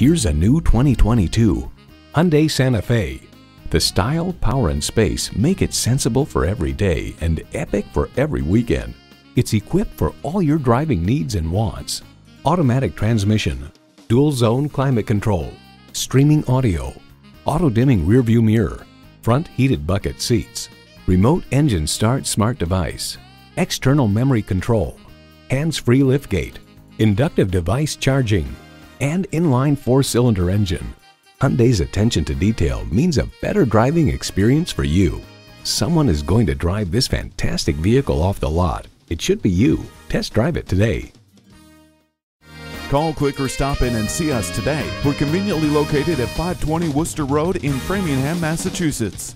Here's a new 2022 Hyundai Santa Fe. The style, power, and space make it sensible for every day and epic for every weekend. It's equipped for all your driving needs and wants. Automatic transmission, dual zone climate control, streaming audio, auto dimming rearview mirror, front heated bucket seats, remote engine start smart device, external memory control, hands-free liftgate, inductive device charging, and inline four-cylinder engine. Hyundai's attention to detail means a better driving experience for you. Someone is going to drive this fantastic vehicle off the lot. It should be you. Test drive it today. Call, click, or stop in and see us today. We're conveniently located at 520 Worcester Road in Framingham, Massachusetts.